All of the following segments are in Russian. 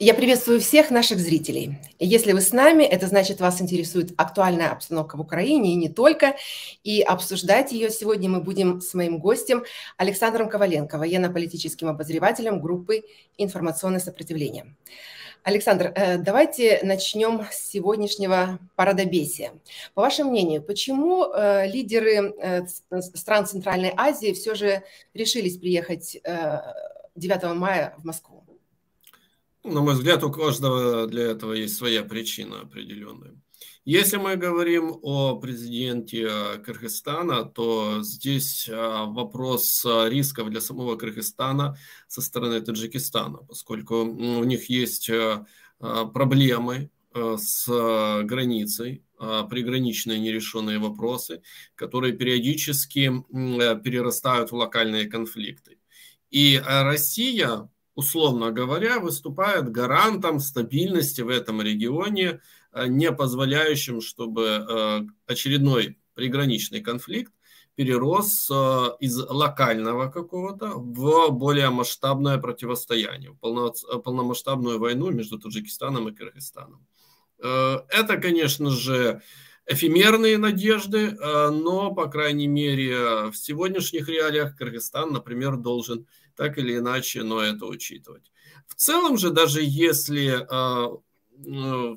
Я приветствую всех наших зрителей. Если вы с нами, это значит, вас интересует актуальная обстановка в Украине и не только. И обсуждать ее сегодня мы будем с моим гостем Александром Коваленко, военно-политическим обозревателем группы «Информационное сопротивление». Александр, э, давайте начнем с сегодняшнего парадобесия. По вашему мнению, почему э, лидеры э, стран Центральной Азии все же решились приехать 9 мая в Москву? На мой взгляд, у каждого для этого есть своя причина определенная. Если мы говорим о президенте Кыргызстана, то здесь а, вопрос рисков для самого Кыргызстана со стороны Таджикистана, поскольку у них есть проблемы с границей, приграничные нерешенные вопросы, которые периодически перерастают в локальные конфликты. И Россия условно говоря, выступает гарантом стабильности в этом регионе, э, не позволяющим, чтобы э, очередной приграничный конфликт перерос э, из локального какого-то в более масштабное противостояние, в полномасштабную войну между Таджикистаном и Кыргызстаном. Это, конечно же, эфемерные надежды, но, по крайней мере, в сегодняшних реалиях Кыргызстан, например, должен так или иначе, но это учитывать. В целом же, даже если э, э,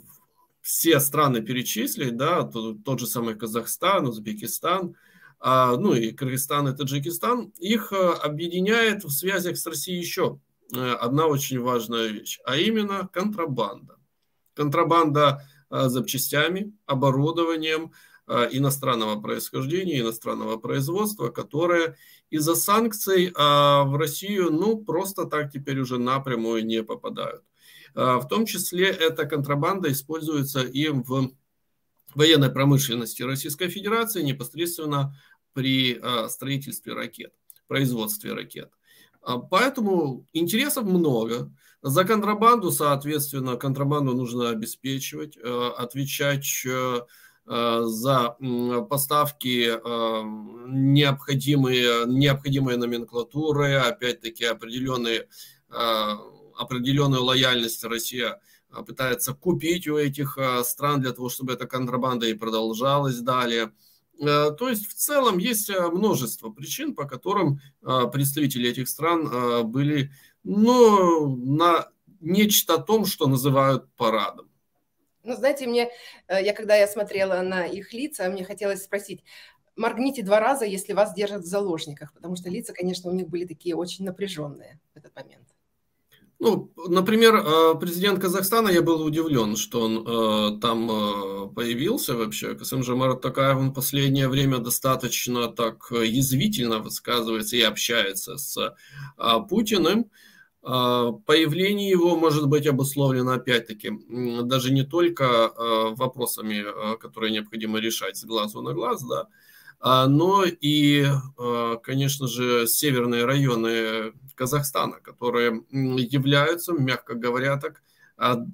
все страны перечислить, да, то, тот же самый Казахстан, Узбекистан, э, ну и Кыргызстан и Таджикистан, их э, объединяет в связях с Россией еще э, одна очень важная вещь, а именно контрабанда. Контрабанда э, запчастями, оборудованием, Э, иностранного происхождения, иностранного производства, которые из-за санкций а, в Россию ну просто так теперь уже напрямую не попадают. А, в том числе эта контрабанда используется и в военной промышленности Российской Федерации непосредственно при а, строительстве ракет, производстве ракет. Поэтому интересов много. За контрабанду, соответственно, контрабанду нужно обеспечивать, э, отвечать э, Э, за поставки необходимые, необходимые номенклатуры, опять-таки определенные, определенную лояльность Россия пытается купить у этих стран для того, чтобы эта контрабанда и продолжалась далее. То есть в целом есть множество причин, по которым представители этих стран были ну, на нечто том, что называют парадом. Ну, знаете, мне, э, я когда я смотрела на их лица, мне хотелось спросить, моргните два раза, если вас держат в заложниках, потому что лица, конечно, у них были такие очень напряженные в этот момент. Ну, например, э, президент Казахстана, я был удивлен, что он э, там э, появился вообще. Касым Такаев, он в последнее время достаточно так язвительно высказывается и общается с э, Путиным. А, появление его может быть обусловлено, опять-таки, даже не только а, вопросами, а, которые необходимо решать с глазу на глаз, да, но и, конечно же, северные районы Казахстана, которые являются, мягко говоря, так,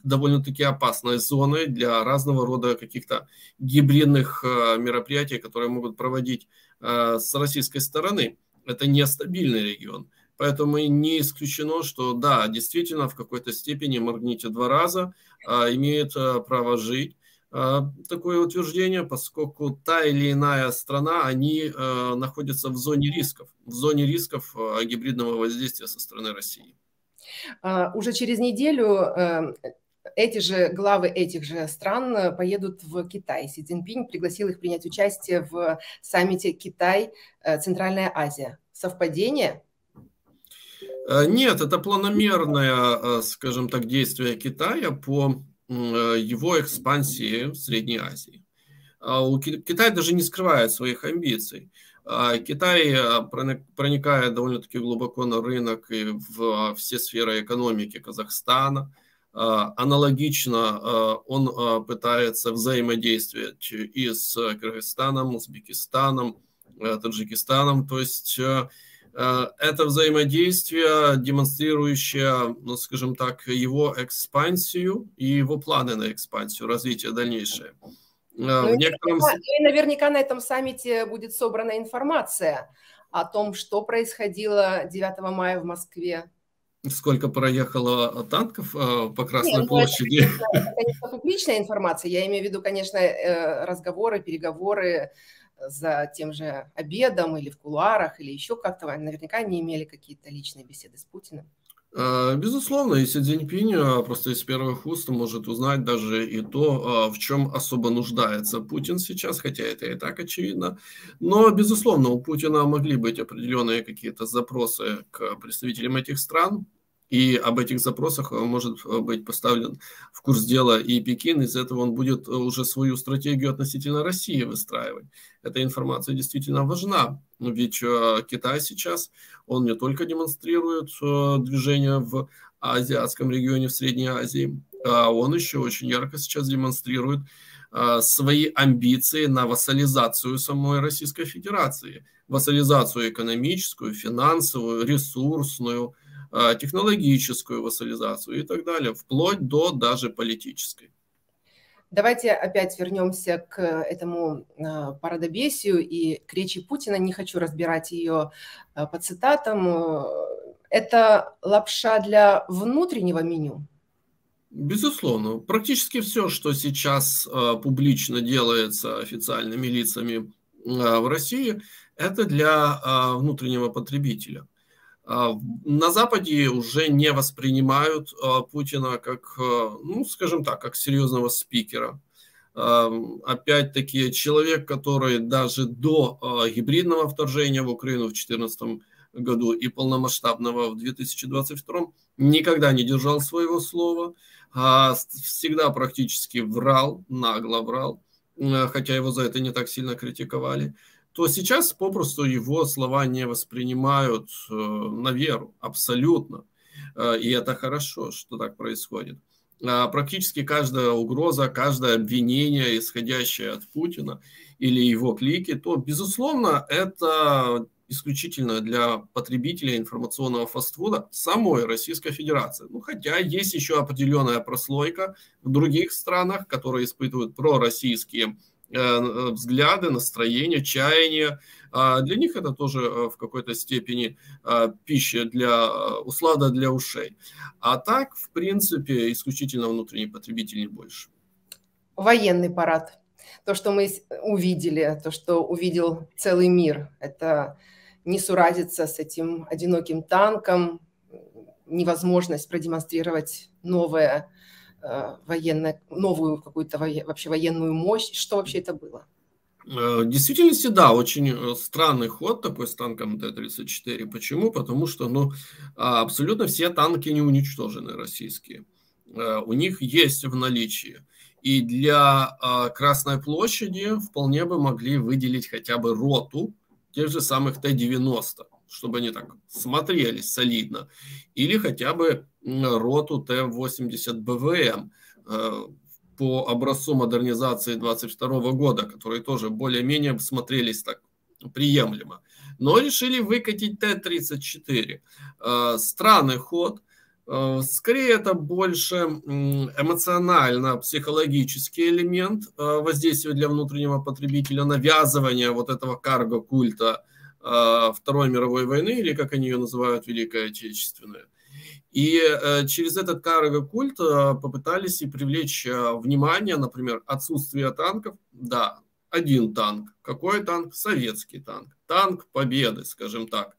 довольно-таки опасной зоной для разного рода каких-то гибридных мероприятий, которые могут проводить с российской стороны. Это нестабильный регион. Поэтому не исключено, что да, действительно, в какой-то степени моргните два раза, а, имеет а, право жить. А, такое утверждение, поскольку та или иная страна, они находятся в зоне рисков, в зоне рисков гибридного воздействия со стороны России. Уже через неделю эти же главы этих же стран поедут в Китай. Си Цзиньпинь пригласил их принять участие в саммите Китай-Центральная Азия. Совпадение? Э, нет, это планомерное, э, скажем так, действие Китая по э, его экспансии в Средней Азии. А Китай даже не скрывает своих амбиций. А Китай проникает довольно-таки глубоко на рынок и в все сферы экономики Казахстана. Аналогично он пытается взаимодействовать и с Кыргызстаном, Узбекистаном, Таджикистаном. То есть это взаимодействие, демонстрирующее, ну, скажем так, его экспансию и его планы на экспансию, развитие дальнейшее. Э, ну, некотором... Ну и наверняка на этом саммите будет собрана информация о том, что происходило 9 мая в Москве. сколько проехало танков по Красной Нет, ну, площади. Это, конечно, публичная информация. Я имею в виду, конечно, разговоры, переговоры за тем же обедом или в кулуарах, или еще как-то. Наверняка они имели какие-то личные беседы с Путиным. А, безусловно, и Си Цзиньпинь просто из первых уст может узнать даже и то, а, в чем особо нуждается Путин сейчас, хотя это и так очевидно. Но, безусловно, у Путина могли быть определенные какие-то запросы к представителям этих стран, и об этих запросах может быть поставлен в курс дела и Пекин. Из этого он будет уже свою стратегию относительно России выстраивать. Эта информация действительно важна. Ведь э, Китай сейчас, он не только демонстрирует э, движение в азиатском регионе, в Средней Азии, а он еще очень ярко сейчас демонстрирует э, свои амбиции на вассализацию самой Российской Федерации. Вассализацию экономическую, финансовую, ресурсную – технологическую вассализацию и так далее, вплоть до даже политической. Давайте опять вернемся к этому а, парадобесию и к речи Путина. Не хочу разбирать ее а, по цитатам. Это лапша для внутреннего меню? Безусловно. Практически все, что сейчас публично делается официальными лицами в России, это для внутреннего потребителя – а, на Западе уже не воспринимают а, Путина как, а, ну, скажем так, как серьезного спикера. Опять-таки, человек, который даже до гибридного вторжения в Украину в 2014 году и полномасштабного в 2022 никогда не держал своего слова, всегда практически врал, нагло врал, хотя его за это не так сильно критиковали то сейчас попросту его слова не воспринимают э, на веру, абсолютно. Э, и это хорошо, что так происходит. А практически каждая угроза, каждое обвинение, исходящее от Путина или его клики, то, безусловно, это исключительно для потребителей информационного фастфуда самой Российской Федерации. Ну, хотя есть еще определенная прослойка в других странах, которые испытывают пророссийские взгляды, настроения, чаяния. А для них это тоже э, в какой-то степени пища для услада для ушей. А так, в принципе, исключительно внутренний потребитель не больше. Военный парад. То, что мы увидели, то, что увидел целый мир, это не суразиться с этим одиноким танком, невозможность продемонстрировать новое Э, военная, новую какую-то вообще военную мощь. Что вообще это было? Э, в действительности, да, очень э, странный ход такой с танком Т-34. Почему? Потому что ну, а, абсолютно все танки не уничтожены российские. У них есть в наличии. И для а, Красной площади вполне бы могли выделить хотя бы роту тех же самых Т-90 чтобы они так смотрелись солидно, или хотя бы роту Т-80 БВМ э, по образцу модернизации 22 года, которые тоже более-менее смотрелись так приемлемо. Но решили выкатить Т-34. Э, странный ход. Э, скорее, это больше эмоционально-психологический элемент воздействия для внутреннего потребителя, навязывания вот этого карго-культа – Второй мировой войны, или как они ее называют, Великая Отечественная. И э, через этот карго-культ э, попытались и привлечь внимание, например, отсутствие танков. Да, один танк. Какой танк? Советский танк. Танк победы, скажем так.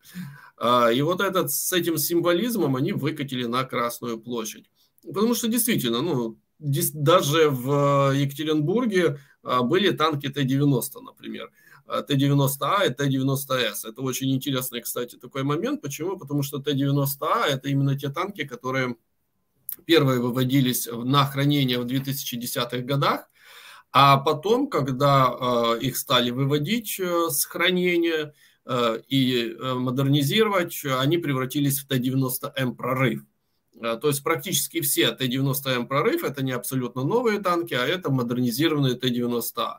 И вот этот, с этим символизмом они выкатили на Красную площадь. Потому что действительно, ну, даже в Екатеринбурге были танки Т-90, например. Т-90А и Т-90С. Это очень интересный, кстати, такой момент. Почему? Потому что Т-90А – это именно те танки, которые первые выводились на хранение в 2010-х годах, а потом, когда э, их стали выводить э, с хранения э, и модернизировать, они превратились в Т-90М прорыв. То есть практически все Т-90М прорыв – это не абсолютно новые танки, а это модернизированные Т-90А.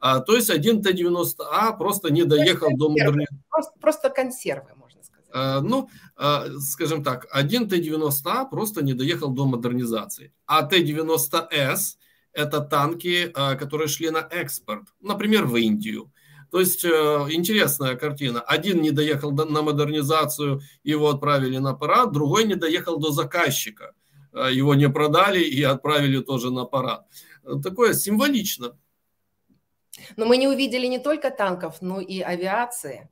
А, то есть один Т-90А просто не доехал до модернизации. Просто, просто консервы, можно сказать. А, ну, а, скажем так, один Т-90А просто не доехал до модернизации. А Т-90С – это танки, а, которые шли на экспорт, например, в Индию. То есть интересная картина. Один не доехал на модернизацию, его отправили на парад, другой не доехал до заказчика. Его не продали и отправили тоже на парад. Такое символично. Но мы не увидели не только танков, но и авиации.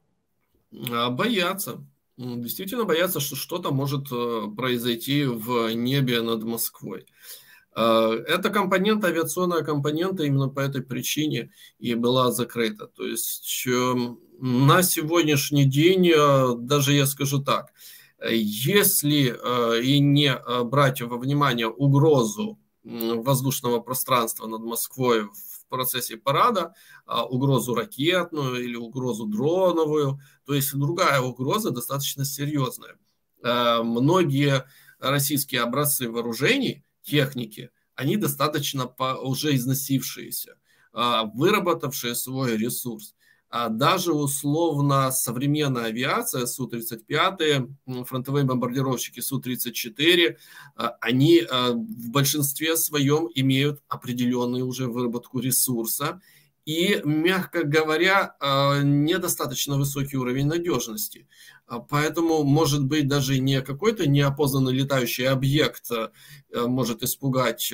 А, боятся. Действительно боятся, что что-то может э, произойти в небе над Москвой. А, эта компонента, авиационная компонента, именно по этой причине и была закрыта. То есть эм, на сегодняшний день, э, даже я скажу так, если э, и не брать во внимание угрозу воздушного пространства над Москвой процессе парада, а, угрозу ракетную или угрозу дроновую, то есть другая угроза достаточно серьезная. А, многие российские образцы вооружений, техники, они достаточно уже износившиеся, а, выработавшие свой ресурс а даже условно современная авиация, Су-35, фронтовые бомбардировщики Су-34, а, они а, в большинстве своем имеют определенную уже выработку ресурса и, мягко говоря, недостаточно высокий уровень надежности. Поэтому, может быть, даже не какой-то неопознанный летающий объект может испугать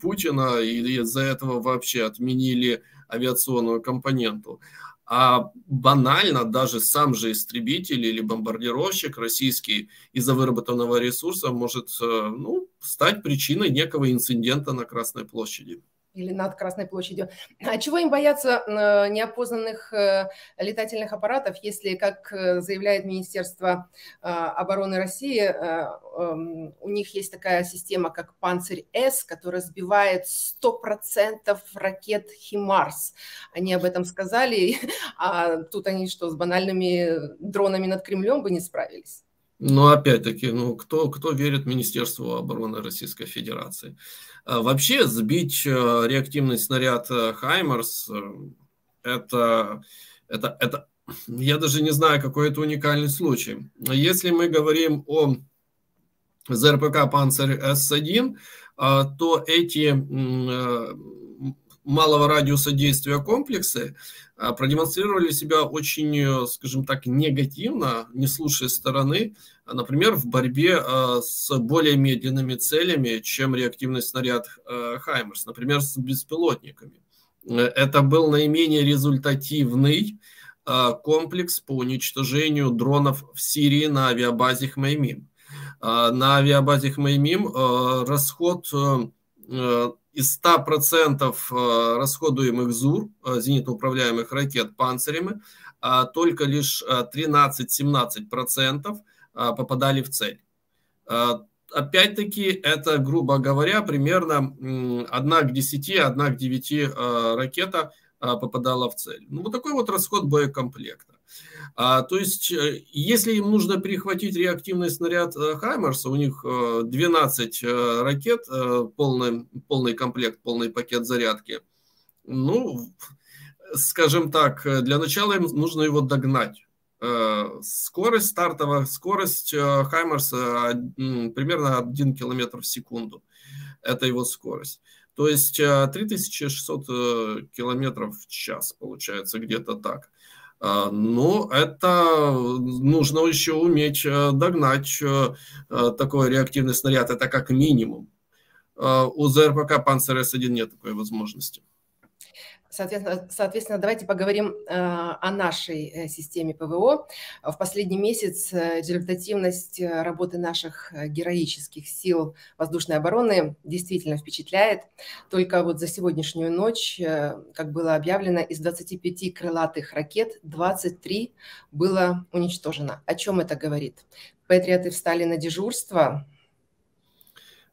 Путина, и из-за этого вообще отменили авиационную компоненту а банально даже сам же истребитель или бомбардировщик российский из-за выработанного ресурса может э, ну, стать причиной некого инцидента на Красной площади или над Красной площадью. А чего им бояться э, неопознанных э, летательных аппаратов, если, как э, заявляет Министерство обороны России, эм, у них есть такая система, как «Панцирь-С», которая сбивает 100% ракет «Химарс». Они об этом сказали, а тут они что, с банальными дронами над Кремлем бы не справились? Ну, опять-таки, ну, кто, кто верит Министерству обороны Российской Федерации? А вообще сбить э, реактивный снаряд э, Хаймерс э, это, это, это, я даже не знаю, какой это уникальный случай. Если мы говорим о ЗРПК «Панцирь С-1», то эти малого радиуса действия комплексы продемонстрировали себя очень, скажем так, негативно, не слушая стороны, например, в борьбе э, с более медленными целями, чем реактивный снаряд э, Хаймерс, например, с беспилотниками. Э, это был наименее результативный комплекс по уничтожению дронов в Сирии на авиабазе Хмеймим. На авиабазе Хмеймим расход из 100% расходуемых ЗУР, зенитно-управляемых ракет панцирями, только лишь 13-17% а, попадали в цель. А, опять-таки, это, грубо говоря, примерно 1 к 10, 1 к 9 а, ракета попадала в цель. Ну, вот такой вот расход боекомплекта. А, то есть, э, если им нужно перехватить реактивный снаряд э, Хаймерса, у них 12 э, ракет, полный, полный комплект, полный пакет зарядки, ну, скажем так, для начала им нужно его догнать. Скорость стартовая, скорость Хаймерса примерно 1 км в секунду. Это его скорость. То есть 3600 э, километров в час получается где-то так. Но это нужно еще уметь догнать такой реактивный снаряд. Это как минимум. У ЗРПК Панцер С1 нет такой возможности. Соответственно, соответственно, давайте поговорим э, о нашей э, системе ПВО. В последний месяц э, результативность работы наших героических сил воздушной обороны действительно впечатляет. Только вот за сегодняшнюю ночь, как было объявлено, из 25 крылатых ракет 23 было уничтожено. О чем это говорит? Патриоты встали на дежурство,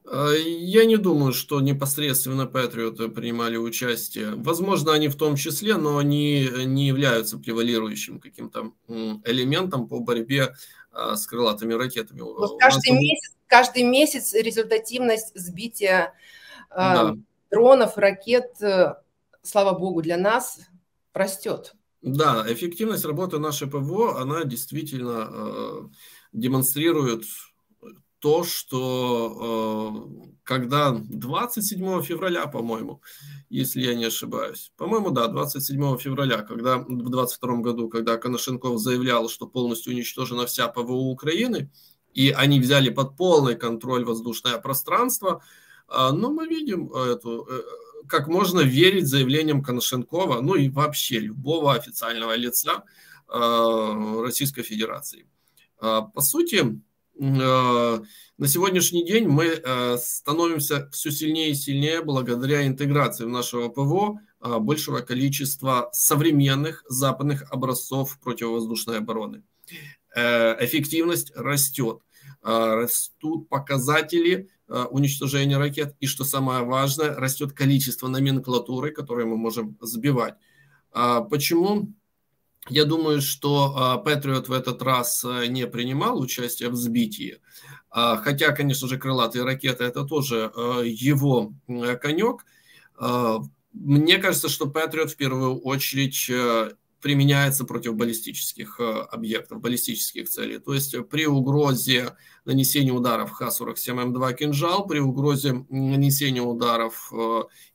я не думаю, что непосредственно патриоты принимали участие. Возможно, они в том числе, но они не являются превалирующим каким-то элементом по борьбе а, с крылатыми ракетами. Но каждый, нас... месяц, каждый месяц результативность сбития э, да. дронов, ракет, э, слава богу, для нас растет. Да, эффективность работы нашей ПВО, она действительно э, демонстрирует то, что э, когда 27 февраля, по-моему, если я не ошибаюсь, по-моему, да, 27 февраля, когда в 22 году, когда Коношенков заявлял, что полностью уничтожена вся ПВО Украины, и они взяли под полный контроль воздушное пространство, э, но мы видим эту, э, как можно верить заявлениям Коношенкова, ну и вообще любого официального лица э, Российской Федерации. Э, по сути, на сегодняшний день мы э, становимся все сильнее и сильнее благодаря интеграции в нашего ПВО э, большего количества современных западных образцов противовоздушной обороны. Эффективность растет, растут показатели уничтожения ракет, и что самое важное, растет количество номенклатуры, которые мы можем сбивать. Почему? Я думаю, что Патриот в этот раз э, не принимал участие в сбитии. А, хотя, конечно же, крылатые ракеты – это тоже его конек. А, мне кажется, что Патриот в первую очередь применяется против баллистических объектов, баллистических целей. То есть при угрозе нанесения ударов Х-47М2 «Кинжал», при угрозе нанесения ударов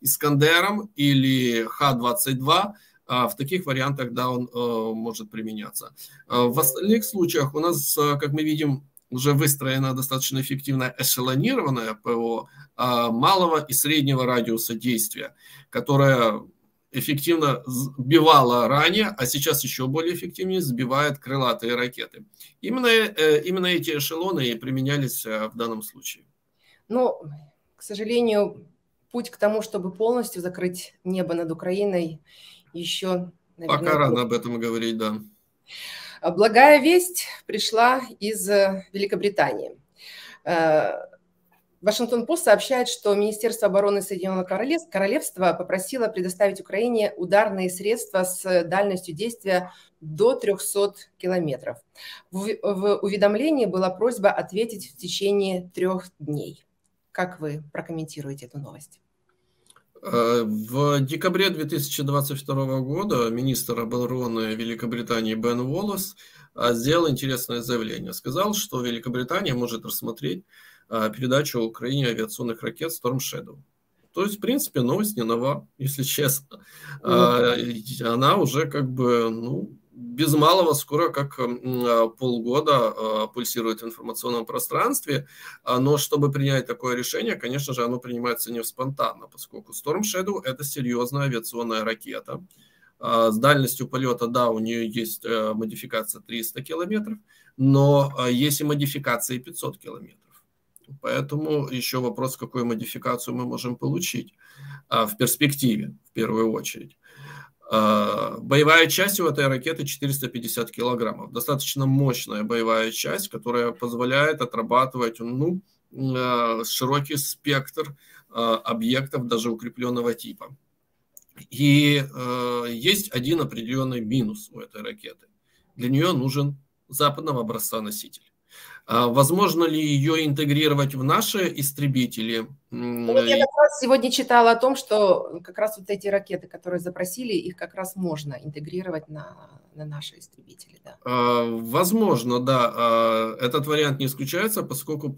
«Искандером» или Х-22 – а в таких вариантах, да, он э, может применяться. А в остальных случаях у нас, э, как мы видим, уже выстроена достаточно эффективная эшелонированная ПО а, малого и среднего радиуса действия, которая эффективно сбивала ранее, а сейчас еще более эффективнее сбивает крылатые ракеты. Именно, э, именно эти эшелоны и применялись в данном случае. Ну, к сожалению, путь к тому, чтобы полностью закрыть небо над Украиной, еще... Наверное, Пока рано об этом говорить, да. А, благая весть пришла из э, Великобритании. Э, Вашингтон-Пост сообщает, что Министерство обороны Соединенного Королевства попросило предоставить Украине ударные средства с дальностью действия до 300 километров. В, в уведомлении была просьба ответить в течение трех дней. Как вы прокомментируете эту новость? Э, в декабре 2022 года министр обороны Великобритании Бен Уоллес э, сделал интересное заявление. Сказал, что Великобритания может рассмотреть э, передачу Украине авиационных ракет Storm Shadow. То есть, в принципе, новость не нова, если честно. Mm. Она уже как бы, ну, без малого скоро как а, полгода а, пульсирует в информационном пространстве, а, но чтобы принять такое решение, конечно же, оно принимается не спонтанно, поскольку Storm Shadow – это серьезная авиационная ракета. С дальностью полета, да, у нее есть э, модификация 300 километров, но есть и модификация 500 километров. Поэтому еще вопрос, какую модификацию мы можем получить в перспективе, в первую очередь. А, боевая часть у этой ракеты 450 килограммов. Достаточно мощная боевая часть, которая позволяет отрабатывать ну, а, широкий спектр а, объектов даже укрепленного типа. И есть один определенный минус у этой ракеты. Для нее нужен западного образца носитель. А возможно ли ее интегрировать в наши истребители? Ну, я как раз сегодня читала о том, что как раз вот эти ракеты, которые запросили, их как раз можно интегрировать на, на наши истребители. Да. А, возможно, да. А, этот вариант не исключается, поскольку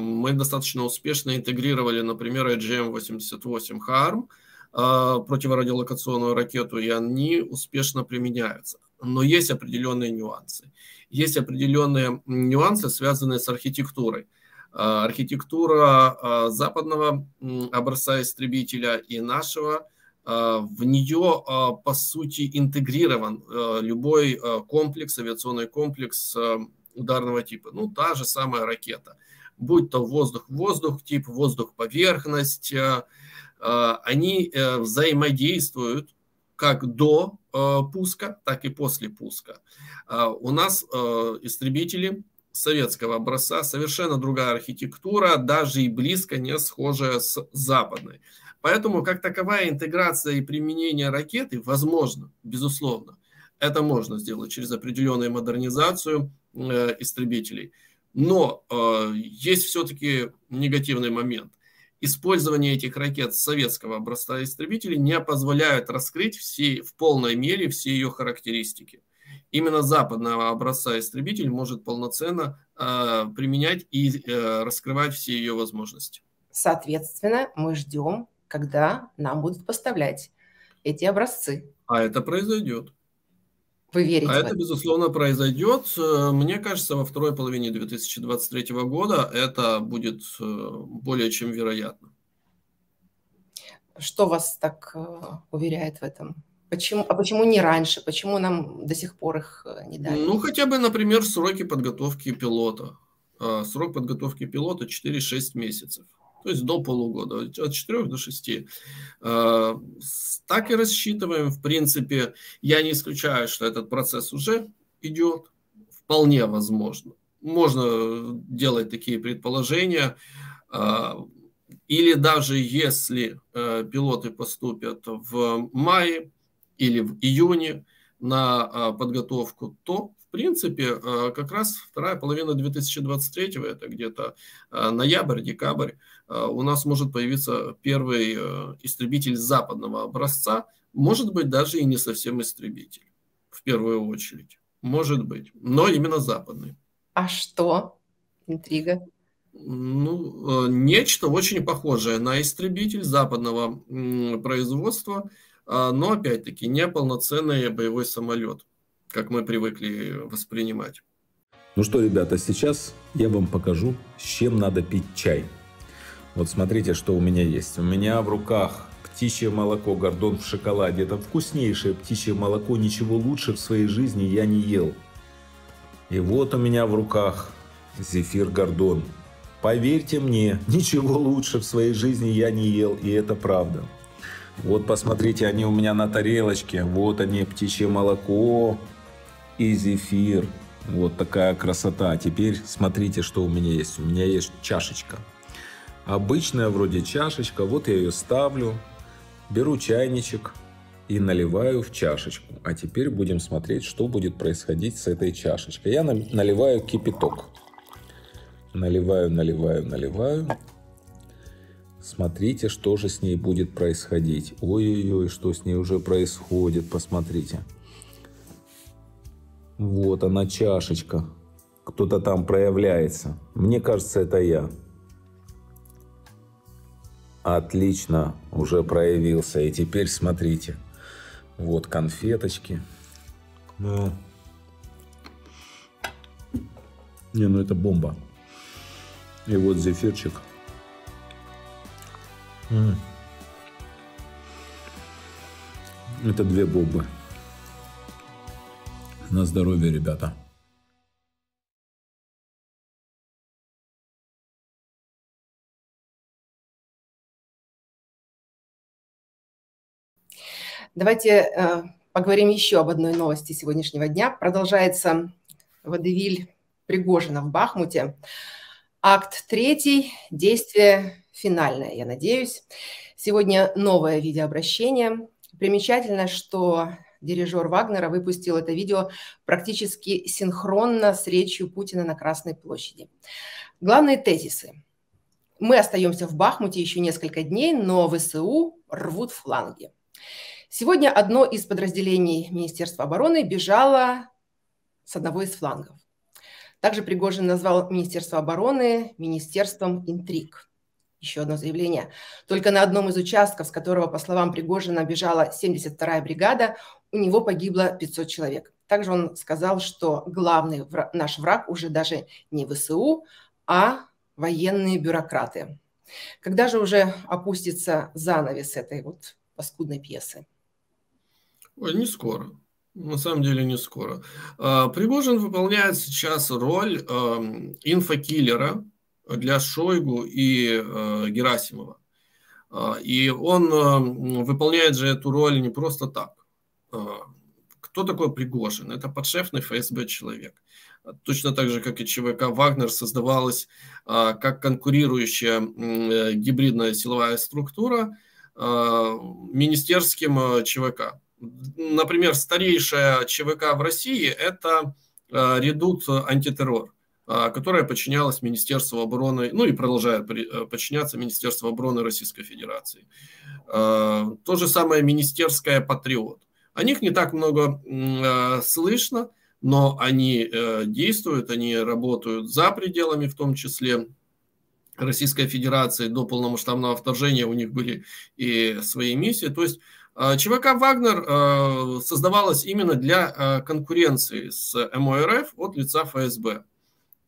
мы достаточно успешно интегрировали, например, AGM-88 HARM, противорадиолокационную ракету, и они успешно применяются. Но есть определенные нюансы есть определенные нюансы, связанные с архитектурой. А, архитектура а, западного образца истребителя и нашего, а, в нее, по сути, интегрирован любой комплекс, авиационный комплекс ударного типа. Ну, та же самая ракета. Будь то воздух-воздух тип, воздух-поверхность, они э, взаимодействуют как до э, пуска, так и после пуска. Э, у нас э, истребители советского образца, совершенно другая архитектура, даже и близко не схожая с западной. Поэтому как таковая интеграция и применение ракеты возможно, безусловно. Это можно сделать через определенную модернизацию э, истребителей. Но э, есть все-таки негативный момент использование этих ракет советского образца истребителей не позволяет раскрыть все, в полной мере все ее характеристики. Именно западного образца истребитель может полноценно применять и раскрывать все ее возможности. Соответственно, мы ждем, когда нам будут поставлять эти образцы. А это произойдет. Вы верите? А это, безусловно, произойдет. Мне кажется, во второй половине 2023 года это будет более чем вероятно. Что вас так уверяет в этом? Почему, а почему не раньше? Почему нам до сих пор их э, не дали? Ну, хотя бы, например, сроки подготовки пилота. Срок подготовки пилота 4-6 месяцев. То есть до полугода, от 4 до 6. А, так и рассчитываем. В принципе, я не исключаю, что этот процесс уже идет. Вполне возможно. Можно делать такие предположения. А, или даже если э, пилоты поступят в мае, или в июне на подготовку, то, принципе, а, как раз вторая половина 2023, это где-то а, ноябрь, декабрь, у нас может появиться первый истребитель западного образца, может быть, даже и не совсем истребитель, в первую очередь. Может быть, но именно западный. А что? Интрига. Ну, нечто очень похожее на истребитель западного производства – но опять-таки не полноценный боевой самолет, как мы привыкли воспринимать. Ну что, ребята, сейчас я вам покажу, с чем надо пить чай. Вот смотрите, что у меня есть. У меня в руках птичье молоко, гордон в шоколаде. Это вкуснейшее птичье молоко, ничего лучше в своей жизни я не ел. И вот у меня в руках зефир гордон. Поверьте мне, ничего лучше в своей жизни я не ел, и это правда. Вот посмотрите, они у меня на тарелочке. Вот они, птичье молоко и зефир. Вот такая красота. Теперь смотрите, что у меня есть. У меня есть чашечка. Обычная вроде чашечка. Вот я ее ставлю. Беру чайничек и наливаю в чашечку. А теперь будем смотреть, что будет происходить с этой чашечкой. Я наливаю кипяток. Наливаю, наливаю, наливаю. Смотрите, что же с ней будет происходить. Ой-ой-ой, что с ней уже происходит, посмотрите. Вот она, чашечка. Кто-то там проявляется. Мне кажется, это я. Отлично, уже проявился. И теперь смотрите. Вот конфеточки. Ну. Не, ну это бомба. И вот зефирчик. Это две бомбы. На здоровье, ребята. Давайте э, поговорим еще об одной новости сегодняшнего дня. Продолжается водевиль Пригожина в Бахмуте. Акт третий. Действие финальное, я надеюсь. Сегодня новое видеообращение. Примечательно, что дирижер Вагнера выпустил это видео практически синхронно с речью Путина на Красной площади. Главные тезисы. Мы остаемся в Бахмуте еще несколько дней, но ВСУ рвут фланги. Сегодня одно из подразделений Министерства обороны бежало с одного из флангов. Также Пригожин назвал Министерство обороны Министерством интриг еще одно заявление. Только на одном из участков, с которого, по словам Пригожина, бежала 72-я бригада, у него погибло 500 человек. Также он сказал, что главный враг, наш враг уже даже не ВСУ, а военные бюрократы. Когда же уже опустится занавес этой вот паскудной пьесы? Ой, не скоро. На самом деле не скоро. А, Пригожин выполняет сейчас роль инфокиллера, для Шойгу и э, Герасимова. А, и он э, выполняет же эту роль не просто так. А, кто такой Пригожин? Это подшефный ФСБ человек. Точно так же, как и ЧВК «Вагнер» создавалась а, как конкурирующая э, гибридная силовая структура министерским ЧВК. Например, старейшая ЧВК в России – это редут антитеррор – которая подчинялась Министерству обороны, ну и продолжает э, подчиняться Министерству обороны Российской Федерации. То же самое Министерское Патриот. О них не так много э, слышно, но они действуют, они работают за пределами, в том числе Российской Федерации до полномасштабного вторжения у них были и свои миссии. То есть ЧВК «Вагнер» создавалась именно для конкуренции с МОРФ от лица ФСБ.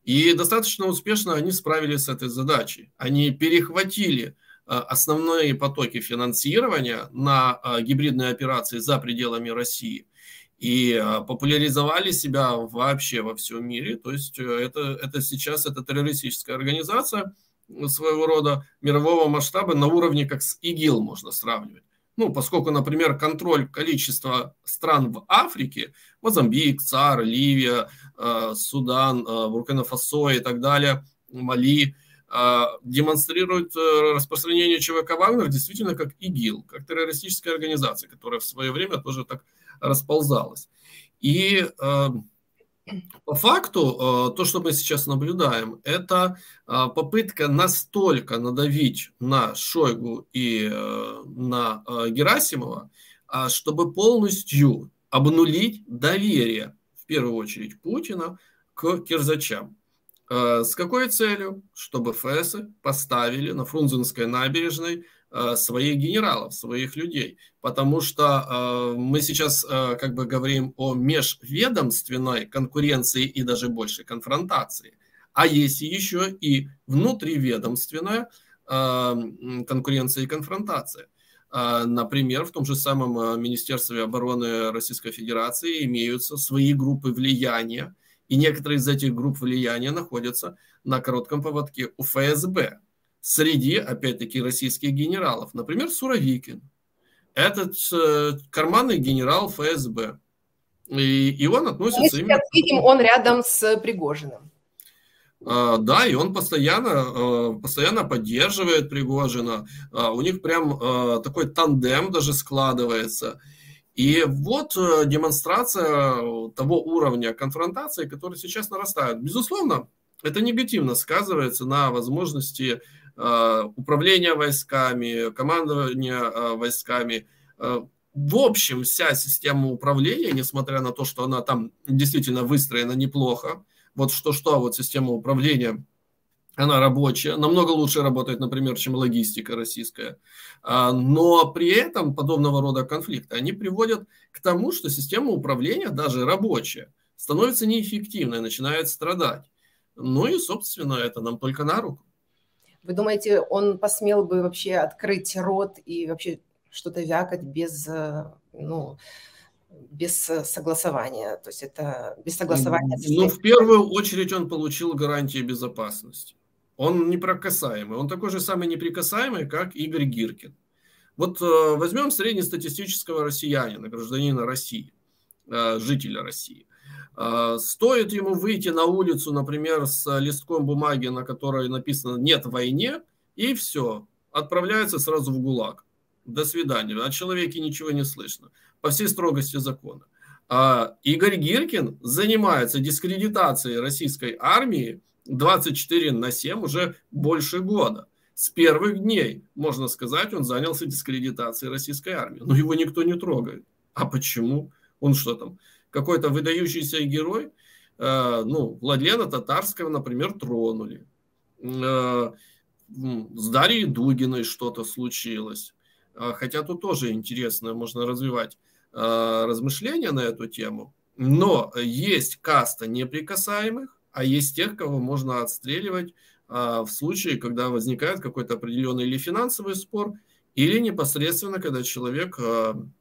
И достаточно успешно они справились с этой задачей. Они перехватили основные потоки финансирования на гибридные операции за пределами России и популяризовали себя вообще во всем мире. То есть э, это, это сейчас это террористическая организация своего рода мирового масштаба на уровне как с ИГИЛ можно сравнивать. Ну, поскольку, например, контроль количества стран в Африке, Мозамбик, ЦАР, Ливия, э, Судан, э, Буркина-Фасо и так далее, Мали, э, демонстрирует распространение ЧВК «Вагнер» действительно как ИГИЛ, как террористическая организация, которая в свое время тоже так расползалась. И по факту, то, что мы сейчас наблюдаем, это попытка настолько надавить на Шойгу и на Герасимова, чтобы полностью обнулить доверие, в первую очередь, Путина к кирзачам. С какой целью? Чтобы ФСы поставили на Фрунзенской набережной Э, своих генералов, своих людей. Потому что э, мы сейчас э, как бы говорим о межведомственной конкуренции и даже большей конфронтации. А есть еще и внутриведомственная конкуренция и конфронтация. Например, в том же самом Министерстве обороны Российской Федерации имеются свои группы влияния, и некоторые из этих групп влияния находятся на коротком поводке у ФСБ среди, опять-таки, российских генералов. Например, Суровикин. Этот э, карманный генерал ФСБ. И, и он относится Мы именно... видим, он рядом с Пригожиным. А, да, и он постоянно, а, постоянно поддерживает Пригожина. А, у них прям а, такой тандем даже складывается. И вот э, демонстрация того уровня конфронтации, который сейчас нарастает. Безусловно, это негативно сказывается на возможности Э, управления войсками, командования э, войсками. Э, в общем, вся система управления, несмотря на то, что она там действительно выстроена неплохо, вот что-что, вот система управления, она рабочая, намного лучше работает, например, чем логистика российская. Но при этом подобного рода конфликты, они приводят к тому, что система управления, даже рабочая, становится неэффективной, начинает страдать. Ну и, собственно, это нам только на руку. Вы думаете, он посмел бы вообще открыть рот и вообще что-то вякать без, э, ну, без согласования? То есть это без согласования? Ну, в первую очередь он получил гарантии безопасности. Он непрокасаемый. Он такой же самый неприкасаемый, как Игорь Гиркин. Вот э, возьмем среднестатистического россиянина, гражданина России, э, жителя России. А, стоит ему выйти на улицу, например, с листком бумаги, на которой написано «нет войне», и все, отправляется сразу в ГУЛАГ. До свидания. О человеке ничего не слышно. По всей строгости закона. А Игорь Гиркин занимается дискредитацией российской армии 24 на 7 уже больше года. С первых дней, можно сказать, он занялся дискредитацией российской армии. Но его никто не трогает. А почему? Он что там, какой-то выдающийся герой, э, ну, Владлена Татарского, например, тронули. Э, с Дарьей Дугиной что-то случилось. Э, хотя тут тоже интересно, можно развивать размышления на эту тему. Но есть каста неприкасаемых, а есть тех, кого можно отстреливать в случае, когда возникает какой-то определенный или финансовый спор, или непосредственно, когда человек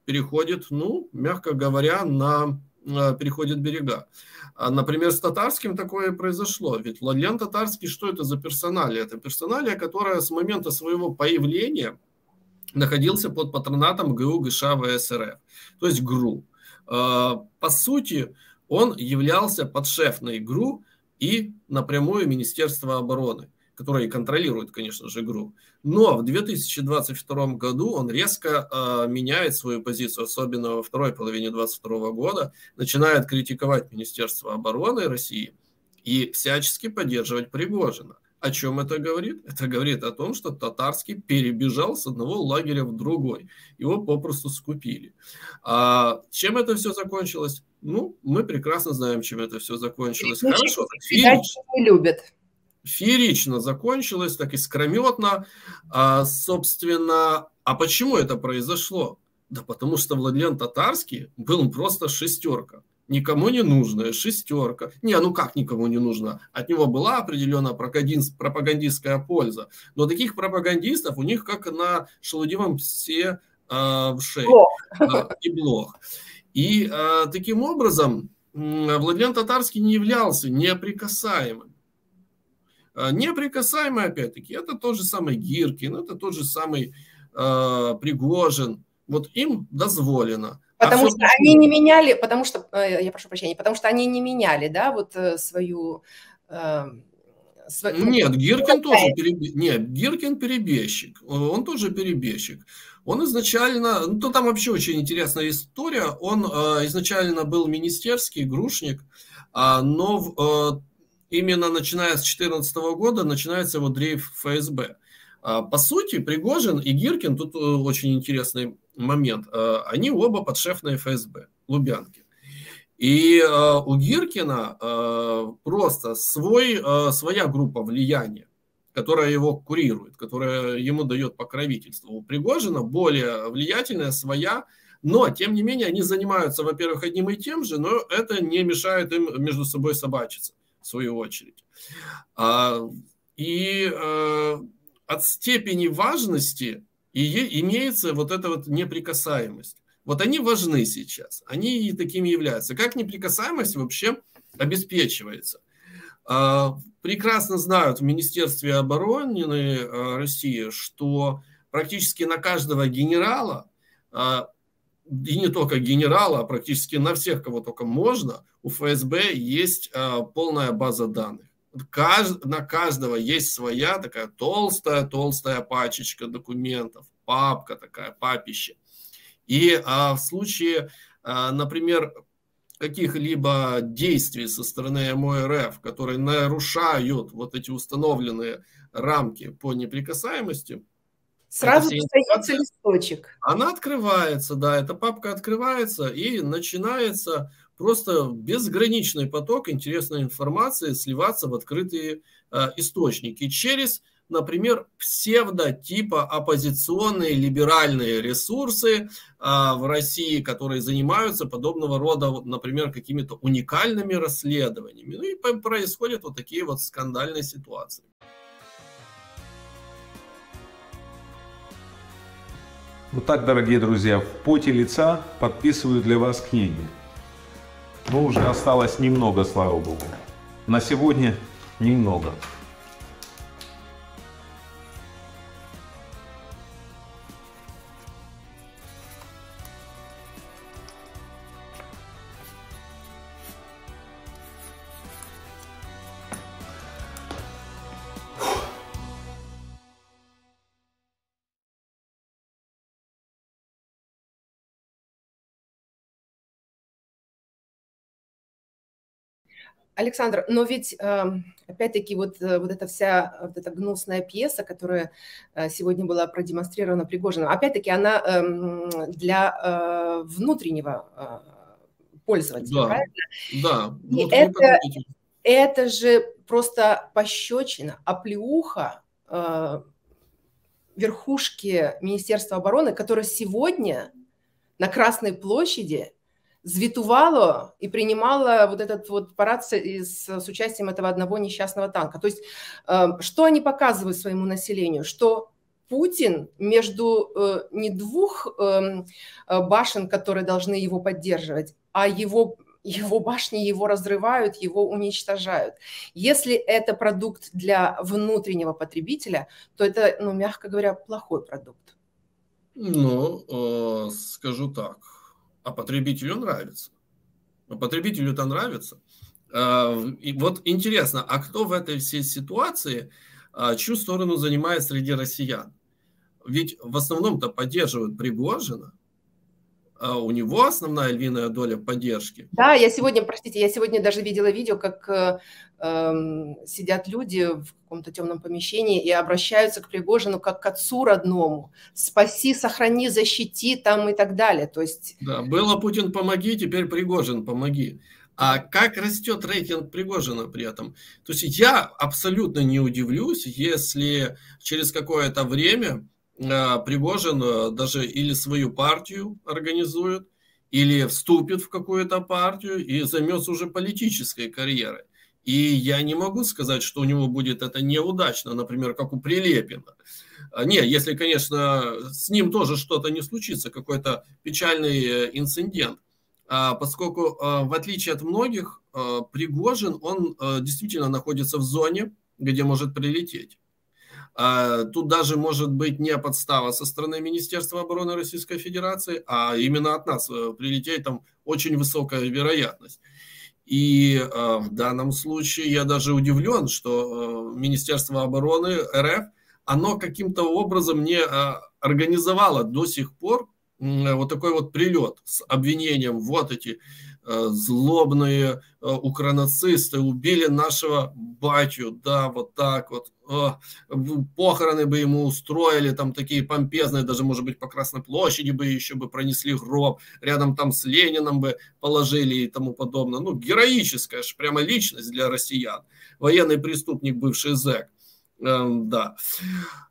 переходит, ну, мягко говоря, на Э, переходит берега. А, например, с татарским такое произошло. Ведь Владлен Татарский, что это за персоналия? Это персоналия, которая с момента своего появления находился под патронатом ГУ ГШ ВСРФ, то есть ГРУ. А, по сути, он являлся подшефной ГРУ и напрямую Министерства обороны которая контролирует, конечно же, игру. Но в 2022 году он резко э, меняет свою позицию, особенно во второй половине 2022 года, начинает критиковать Министерство обороны России и всячески поддерживать Пригожина. О чем это говорит? Это говорит о том, что Татарский перебежал с одного лагеря в другой. Его попросту скупили. А чем это все закончилось? Ну, мы прекрасно знаем, чем это все закончилось. Хорошо. Феерично. любят. Феерично закончилось, так искрометно. А, собственно, а почему это произошло? Да потому что Владлен Татарский был просто шестерка никому не нужная, шестерка. Не, ну как никому не нужна? От него была определенная пропагандистская польза. Но таких пропагандистов у них как на шелудивом псе э, в шее. Э, и блох. И э, таким образом Владимир Татарский не являлся неприкасаемым. Э, неприкасаемый, опять-таки, это тот же самый Гиркин, это тот же самый э, Пригожин. Вот им дозволено. Потому а что они не меняли, потому что, э, я прошу прощения, потому что они не меняли, да, вот э, свою... Э, свою... Нет, Гиркин тоже перебежчик. Нет, Гиркин перебежчик. Он тоже перебежчик. Он изначально, ну то там вообще очень интересная история. Он э, изначально был министерский грушник, э, но э, именно начиная с 2014 года начинается его дрейф ФСБ. Э, по сути, Пригожин и Гиркин, тут очень интересный момент. Э, они оба подшефные ФСБ, Лубянки. И э, у Гиркина э, просто свой, своя группа влияния, которая его курирует, которая ему дает покровительство. У Пригожина более влиятельная своя, но, тем не менее, они занимаются, во-первых, одним и тем же, но это не мешает им между собой собачиться, в свою очередь. А, и от степени важности и имеется вот эта вот неприкасаемость. Вот они важны сейчас, они и такими являются. Как неприкасаемость вообще обеспечивается? А, прекрасно знают в Министерстве обороны а, России, что практически на каждого генерала, а, и не только генерала, а практически на всех, кого только можно, у ФСБ есть полная база данных на каждого есть своя такая толстая-толстая пачечка документов, папка такая, папище. И а, в случае, а, например, каких-либо действий со стороны МОРФ, которые нарушают вот эти установленные рамки по неприкасаемости, Сразу достается листочек. Она открывается, да, эта папка открывается и начинается просто безграничный поток интересной информации сливаться в открытые э, источники через, например, псевдотипа оппозиционные либеральные ресурсы э, в России, которые занимаются подобного рода, вот, например, какими-то уникальными расследованиями. Ну и происходят вот такие вот скандальные ситуации. Вот так, дорогие друзья, в поте лица подписываю для вас книги. Но уже осталось немного, слава богу. На сегодня немного. Александр, но ведь эм, опять-таки вот, э, вот эта вся вот эта гнусная пьеса, которая э, сегодня была продемонстрирована Пригожиным, опять-таки она эм, для э, внутреннего пользователя, да, правильно? Да. И это, это же просто пощечина, оплеуха верхушки Министерства обороны, которая сегодня на Красной площади звитувало и принимало вот этот вот парад с, с, участием этого одного несчастного танка. То есть э, что они показывают своему населению? Что Путин между э, не двух э, башен, которые должны его поддерживать, а его его башни его разрывают, его уничтожают. Если это продукт для внутреннего потребителя, то это, ну, мягко говоря, плохой продукт. Ну, э, скажу так а потребителю нравится. А потребителю это нравится. А, и вот интересно, а кто в этой всей ситуации, а, чью сторону занимает среди россиян? Ведь в основном-то поддерживают Пригожина, у него основная львиная доля поддержки. Да, я сегодня, простите, я сегодня даже видела видео, как э, эм, сидят люди в каком-то темном помещении и обращаются к Пригожину как к отцу родному. Спаси, сохрани, защити там и так далее. То есть... Да, было Путин помоги, теперь Пригожин помоги. А как растет рейтинг Пригожина при этом? То есть я абсолютно не удивлюсь, если через какое-то время Пригожин э, даже или свою партию организует, или вступит в какую-то партию и займется уже политической карьерой. И я не могу сказать, что у него будет это неудачно, например, как у Прилепина. А, не, если, конечно, с ним тоже что-то не случится, какой-то печальный э, инцидент. А, поскольку, в отличие от многих, Пригожин, он действительно находится в зоне, где может прилететь. А, тут даже может быть не подстава со стороны Министерства обороны Российской Федерации, а именно от нас э, прилететь там очень высокая вероятность. И э, в данном случае я даже удивлен, что э, Министерство обороны РФ, оно каким-то образом не организовало до сих пор вот такой вот прилет с обвинением вот эти злобные э, укронацисты убили нашего батю, да, вот так вот. Похороны бы ему устроили, там такие помпезные, даже, может быть, по Красной площади бы еще бы пронесли гроб, рядом там с Лениным бы положили и тому подобное. Ну, героическая же прямо личность для россиян. Военный преступник, бывший зэк. Эм, да,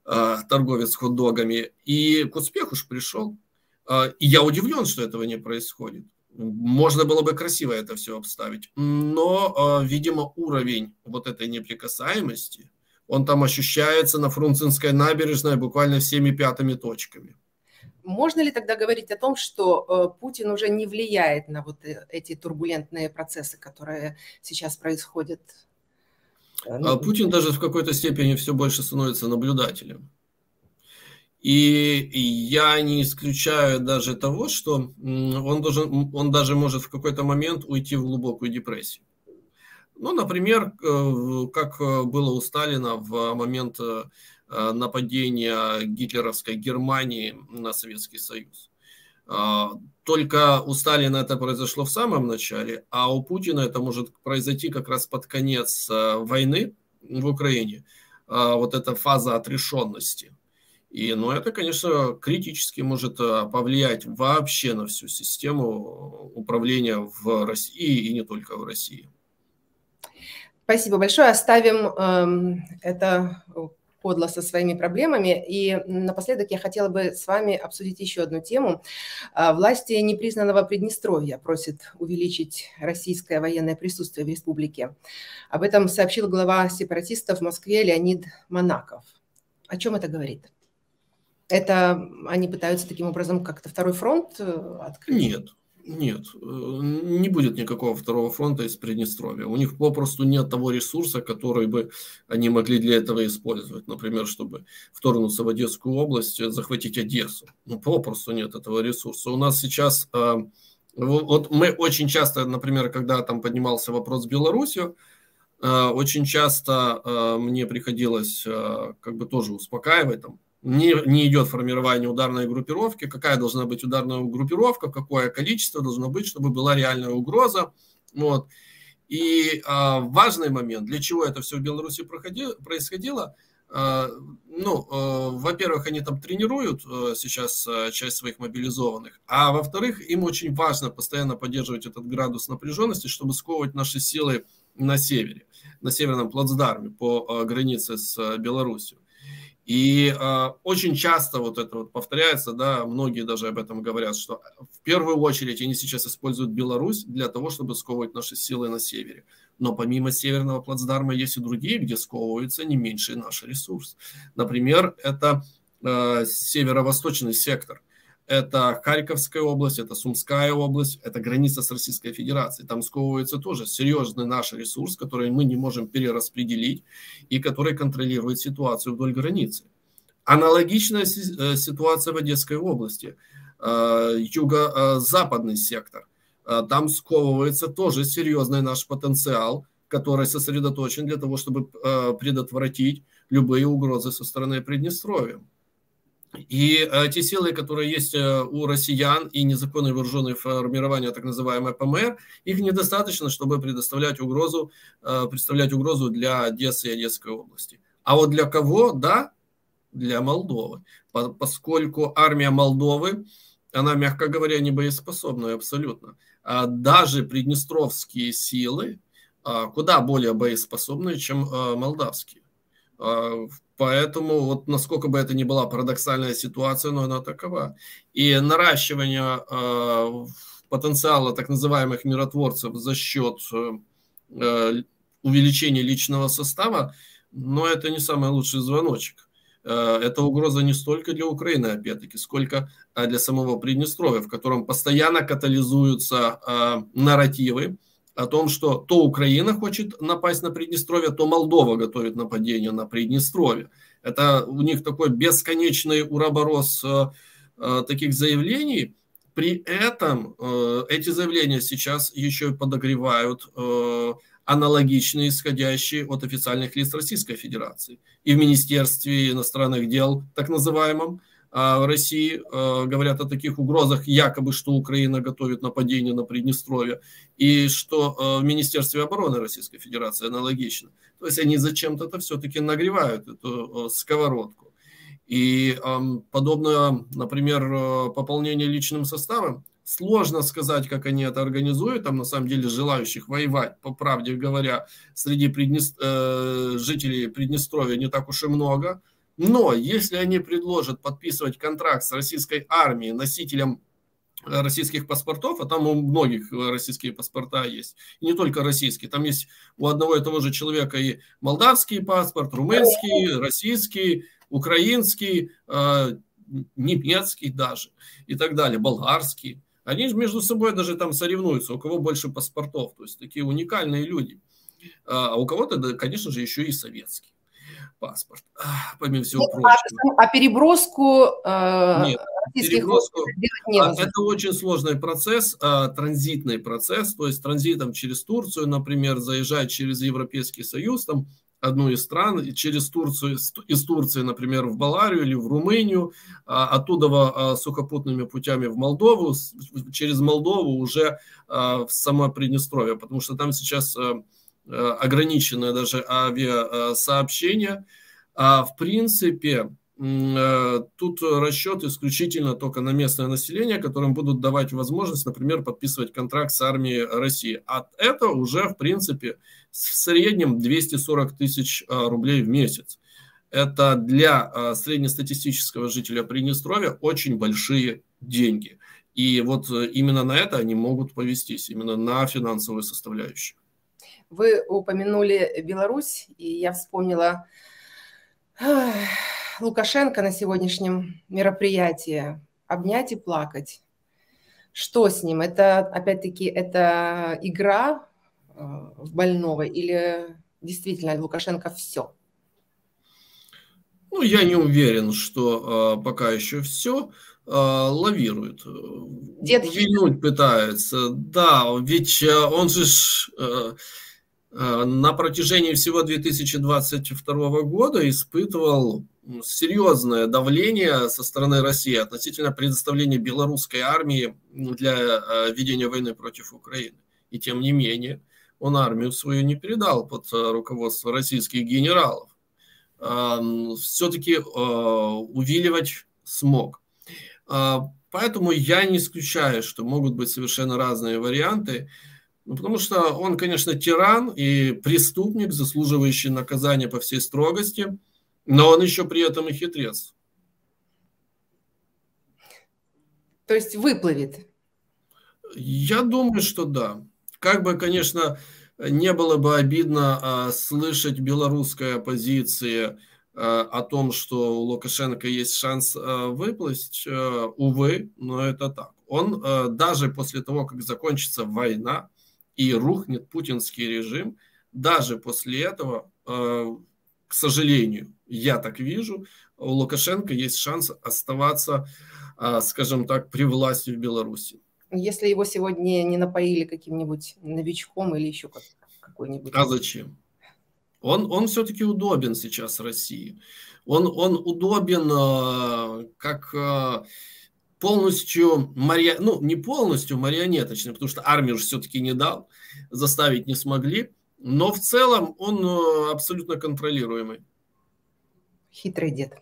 э, торговец хот-догами. И к успеху же пришел. И я удивлен, что этого не происходит. Можно было бы красиво это все обставить, но, а, видимо, уровень вот этой неприкасаемости, он там ощущается на Фрунзенской набережной буквально всеми пятыми точками. Можно ли тогда говорить о том, что э, Путин уже не влияет на вот э, эти турбулентные процессы, которые сейчас происходят? А Путин даже в какой-то степени все больше становится наблюдателем. И я не исключаю даже того, что он, должен, он даже может в какой-то момент уйти в глубокую депрессию. Ну, например, как было у Сталина в момент э, нападения гитлеровской Германии на Советский Союз. А, только у Сталина это произошло в самом начале, а у Путина это может произойти как раз под конец э, войны в Украине. А, вот эта фаза отрешенности – и, ну, это, конечно, критически может э, повлиять вообще на всю систему управления в России и не только в России. Спасибо большое. Оставим э, это подло со своими проблемами. И напоследок я хотела бы с вами обсудить еще одну тему. А, власти непризнанного Приднестровья просят увеличить российское военное присутствие в республике. Об этом сообщил глава сепаратистов в Москве Леонид Монаков. О чем это говорит? Это они пытаются таким образом как-то второй фронт э, открыть? Нет, нет, э, не будет никакого второго фронта из Приднестровья. У них попросту нет того ресурса, который бы они могли для этого использовать. Например, чтобы вторгнуться в Одесскую область, э, захватить Одессу. Ну, попросту нет этого ресурса. У нас сейчас... Вот мы очень часто, например, когда там поднимался вопрос с Беларусью, очень часто мне приходилось как бы тоже успокаивать, там, не, не идет формирование ударной группировки, какая должна быть ударная группировка, какое количество должно быть, чтобы была реальная угроза. Вот. И а, важный момент, для чего это все в Беларуси проходило, происходило, а, ну, а, во-первых, они там тренируют а, сейчас а, часть своих мобилизованных, а во-вторых, им очень важно постоянно поддерживать этот градус напряженности, чтобы сковывать наши силы на севере, на северном плацдарме по а, границе с а, Беларусью. И э, очень часто вот это вот повторяется, да, многие даже об этом говорят, что в первую очередь они сейчас используют Беларусь для того, чтобы сковывать наши силы на севере. Но помимо северного плацдарма есть и другие, где сковывается не меньший наш ресурс. Например, это э, северо-восточный сектор – это Харьковская область, это Сумская область, это граница с Российской Федерацией. Там сковывается тоже серьезный наш ресурс, который мы не можем перераспределить и который контролирует ситуацию вдоль границы. Аналогичная э, ситуация в Одесской области, э, юго-западный сектор. Э, там сковывается тоже серьезный наш потенциал, который сосредоточен для того, чтобы предотвратить любые угрозы со стороны Приднестровья. И э, те силы, которые есть э, у россиян и незаконные вооруженные формирования, так называемые ПМР, их недостаточно, чтобы предоставлять угрозу, э, представлять угрозу для Одессы и Одесской области. А вот для кого? Да, для Молдовы. По, поскольку армия Молдовы, она, мягко говоря, не боеспособная абсолютно. А даже приднестровские силы а, куда более боеспособные, чем а, молдавские. А, поэтому, вот насколько бы это ни была парадоксальная ситуация, но она такова. И наращивание э, потенциала так называемых миротворцев за счет э, увеличения личного состава, но это не самый лучший звоночек. Э, это угроза не столько для Украины, опять-таки, сколько для самого Приднестровья, в котором постоянно катализуются э, нарративы, о том, что то Украина хочет напасть на Приднестровье, то Молдова готовит нападение на Приднестровье. Это у них такой бесконечный уроборос э, э, таких заявлений. При этом э, эти заявления сейчас еще и подогревают э, аналогичные, исходящие от официальных лиц Российской Федерации. И в Министерстве иностранных дел, так называемом, России э, говорят о таких угрозах, якобы, что Украина готовит нападение на Приднестровье, и что э, в Министерстве обороны Российской Федерации аналогично. То есть они зачем-то это все-таки нагревают, эту э, сковородку. И подобное, например, пополнение личным составом, сложно сказать, как они это организуют. Там, на самом деле, желающих воевать, по правде говоря, среди Приднест... жителей Приднестровья не так уж и много – но если они предложат подписывать контракт с российской армией, носителем э, российских паспортов, а там у многих российские паспорта есть, и не только российские, там есть у одного и того же человека и молдавский паспорт, румынский, российский, украинский, э, немецкий даже и так далее, болгарский. Они же между собой даже там соревнуются, у кого больше паспортов, то есть такие уникальные люди. А у кого-то, конечно же, еще и советский паспорт, помимо всего Нет, прочего. А, а переброску э, Нет, переброску, не а, это очень сложный процесс, а, транзитный процесс, то есть транзитом через Турцию, например, заезжать через Европейский Союз, там одну из стран, и через Турцию, из Турции, например, в Баларию или в Румынию, а, оттуда а, сухопутными путями в Молдову, через Молдову уже в само Приднестровье, потому что там сейчас Э, ограниченное даже авиасообщение. А в принципе, э, тут расчет исключительно только на местное население, которым будут давать возможность, например, подписывать контракт с армией России. А это уже, в принципе, в среднем 240 тысяч э, рублей в месяц. Это для среднестатистического жителя Приднестровья очень большие деньги. И вот именно на это они могут повестись, именно на финансовую составляющую. Вы упомянули Беларусь, и я вспомнила Лукашенко на сегодняшнем мероприятии. Обнять и плакать. Что с ним? Это, опять-таки, это игра э, в больного или действительно Лукашенко все? Ну, я не уверен, что э, пока еще все э, лавирует. Дед Вильнуть пытается. Да, ведь э, он же э, Э, на протяжении всего 2022 года испытывал серьезное давление со стороны России относительно предоставления белорусской армии для э, ведения войны против Украины. И тем не менее, он армию свою не передал под э, руководство российских генералов. Все-таки увиливать смог. Поэтому я не исключаю, что могут быть совершенно разные варианты. Ну, потому что он, конечно, тиран и преступник, заслуживающий наказания по всей строгости, но он еще при этом и хитрец. То есть выплывет? Я думаю, что да. Как бы, конечно, не было бы обидно а, слышать белорусской оппозиции а, о том, что у Лукашенко есть шанс а, выплыть, а, увы, но это так. Он а, даже после того, как закончится война, и рухнет путинский режим, даже после этого, э, к сожалению, я так вижу, у Лукашенко есть шанс оставаться, э, скажем так, при власти в Беларуси. Если его сегодня не напоили каким-нибудь новичком или еще какой-нибудь. А зачем? Он, он все-таки удобен сейчас России. Он, он удобен э, как полностью, мария... ну не полностью марионеточный, потому что армию же все-таки не дал, заставить не смогли, но в целом он э, абсолютно контролируемый. Хитрый дед.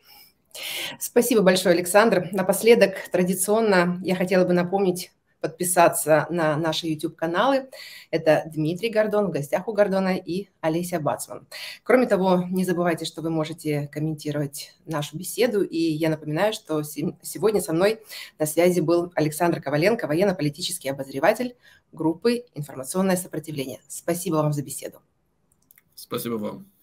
Спасибо большое, Александр. Напоследок, традиционно, я хотела бы напомнить подписаться на наши YouTube-каналы. Это Дмитрий Гордон, в гостях у Гордона, и Олеся Бацман. Кроме того, не забывайте, что вы можете комментировать нашу беседу. И я напоминаю, что сегодня со мной на связи был Александр Коваленко, военно-политический обозреватель группы «Информационное сопротивление». Спасибо вам за беседу. Спасибо вам.